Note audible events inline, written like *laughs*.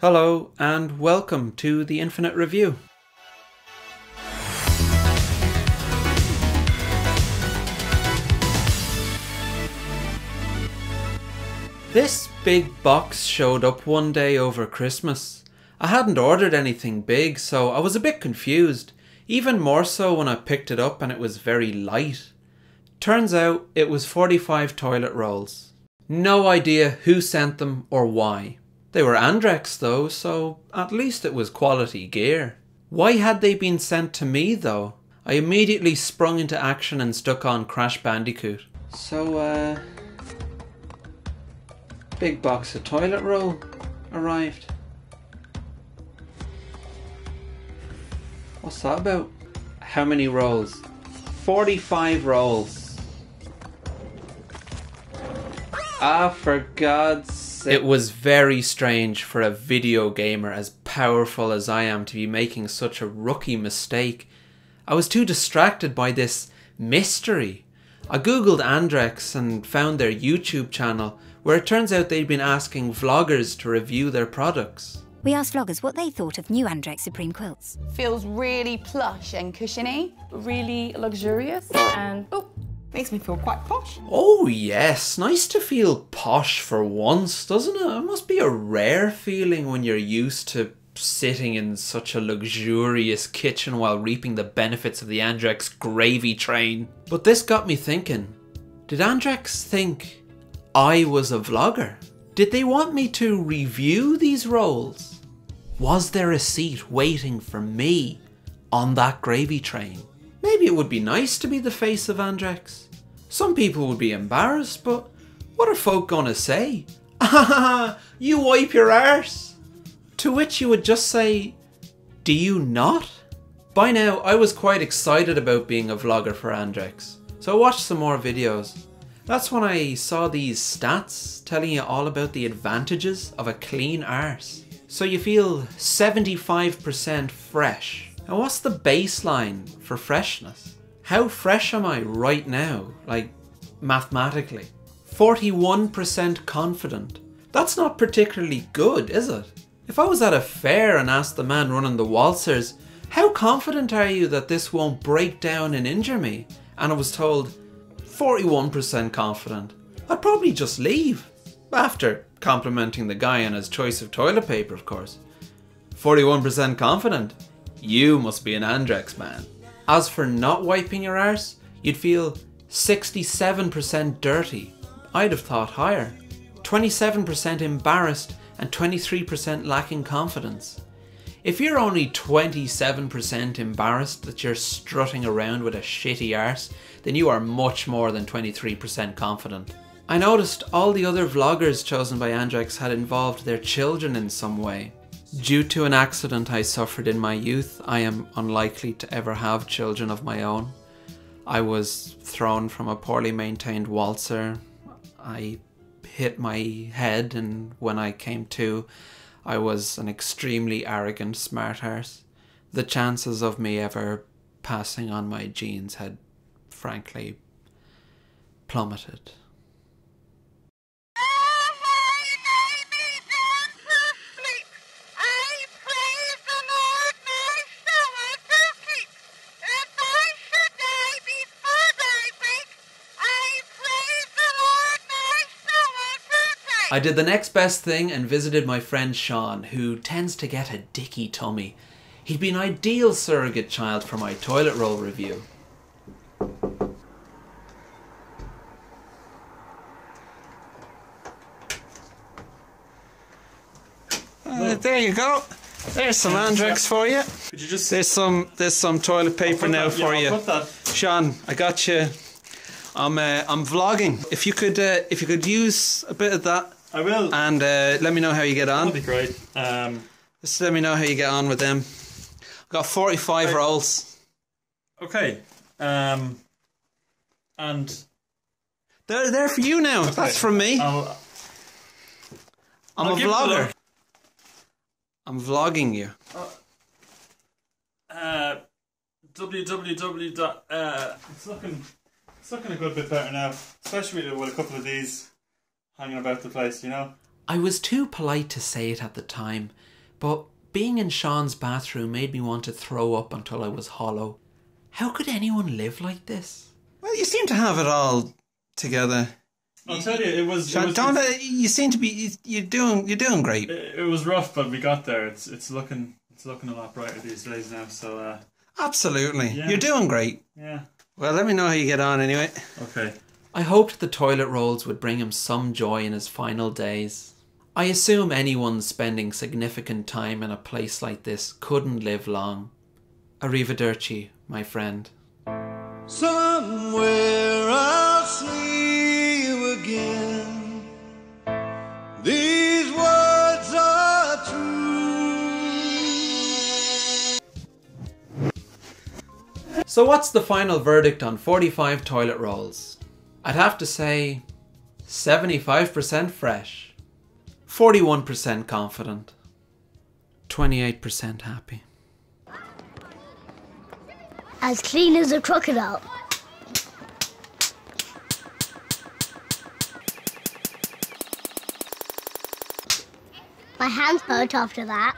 Hello, and welcome to the Infinite Review. This big box showed up one day over Christmas. I hadn't ordered anything big, so I was a bit confused, even more so when I picked it up and it was very light. Turns out it was 45 toilet rolls. No idea who sent them or why. They were Andrex though, so at least it was quality gear. Why had they been sent to me though? I immediately sprung into action and stuck on Crash Bandicoot. So, uh. Big box of toilet roll arrived. What's that about? How many rolls? 45 rolls. Ah, for God's sake. It was very strange for a video gamer as powerful as I am to be making such a rookie mistake. I was too distracted by this mystery. I googled Andrex and found their YouTube channel where it turns out they'd been asking vloggers to review their products. We asked vloggers what they thought of new Andrex Supreme quilts. Feels really plush and cushiony. Really luxurious and oh, makes me feel quite posh. Oh, yes, nice to feel posh for once, doesn't it? It must be a rare feeling when you're used to sitting in such a luxurious kitchen while reaping the benefits of the Andrex gravy train. But this got me thinking did Andrex think I was a vlogger? Did they want me to review these rolls? Was there a seat waiting for me on that gravy train? Maybe it would be nice to be the face of Andrex. Some people would be embarrassed, but what are folk gonna say? Ah, *laughs* you wipe your arse! To which you would just say, Do you not? By now, I was quite excited about being a vlogger for Andrex, so I watched some more videos. That's when I saw these stats telling you all about the advantages of a clean arse. So you feel 75% fresh. And what's the baseline for freshness? How fresh am I right now, like mathematically? 41% confident. That's not particularly good, is it? If I was at a fair and asked the man running the waltzers, how confident are you that this won't break down and injure me? And I was told, 41% confident. I'd probably just leave. After complimenting the guy on his choice of toilet paper, of course. 41% confident. You must be an Andrex man. As for not wiping your arse, you'd feel 67% dirty. I'd have thought higher. 27% embarrassed and 23% lacking confidence. If you're only 27% embarrassed that you're strutting around with a shitty arse, then you are much more than 23% confident. I noticed all the other vloggers chosen by Andrex had involved their children in some way. Due to an accident I suffered in my youth, I am unlikely to ever have children of my own. I was thrown from a poorly maintained waltzer. I hit my head, and when I came to, I was an extremely arrogant smartass. The chances of me ever passing on my genes had frankly plummeted. I did the next best thing and visited my friend Sean, who tends to get a dicky tummy. He'd be an ideal surrogate child for my toilet roll review. Uh, there you go. There's some Andrex for you. Could you just? There's some there's some toilet paper now that- for yeah, you. I'll put that. Sean, I got you. I'm uh, I'm vlogging. If you could uh, if you could use a bit of that I will. and uh, let me know how you get on. That'd be great. Um, Just let me know how you get on with them. I've got 45 Right. rolls. okay. Um, and They're there for you now. That's from me. I'll, I'm I'll a a vlogger. look. I'm vlogging you. uh, www. Uh, it's looking, it's looking a good bit better now, especially with a couple of these hanging about the place. You know. I was too polite to say it at the time, but being in Sean's bathroom made me want to throw up until I was hollow. How could anyone live like this? Well, you seem to have it all together. I'll tell you, it was. It Sean, was, don't uh, you seem to be? you- You're doing. You're doing great. it, it was rough, but we got there. It's it's looking it's looking a lot brighter these days now. So uh, Absolutely, Yeah. you're doing great. yeah. Well, let me know how you get on anyway. Okay. I hoped the toilet rolls would bring him some joy in his final days. I assume anyone spending significant time in a place like this couldn't live long. Arrivederci, my friend. Somewhere I'll see you again. These words are true. So, what's the final verdict on 45 toilet rolls? I'd have to say 75% fresh, 41% confident, 28% happy. as clean as a crocodile. My hands hurt after that.